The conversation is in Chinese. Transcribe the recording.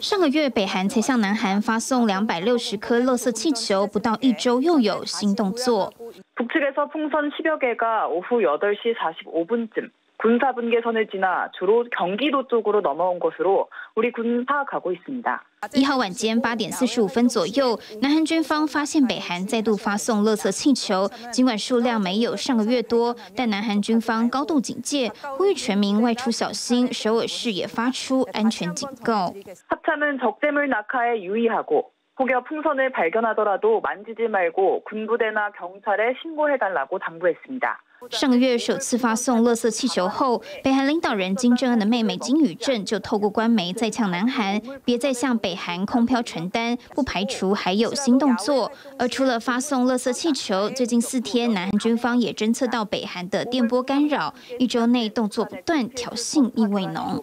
上个月，北韩才向南韩发送两百六十颗垃圾气球，不到一周又有新动作。북측에서풍선10여개가오후8시45분쯤 군사분계선을지나주로경기도쪽으로넘어온것으로우리군파악하고있습니다一号晚间八点四十五分左右，南韩军方发现北韩再度发送垃圾气球，尽管数量没有上个月多，但南韩军方高度警戒，呼吁全民外出小心。首尔市也发出安全警告。합참은적재물낙하에유의하고 혹여풍선을발견하더라도만지지말고군부대나경찰에신고해달라고당부했습니다上个月首次发送垃圾气球后，北韩领导人金正恩的妹妹金宇镇就透过官媒再呛南韩，别再向北韩空飘传单，不排除还有新动作。而除了发送垃圾气球，最近四天南韩军方也侦测到北韩的电波干扰，一周内动作不断，挑衅意味浓。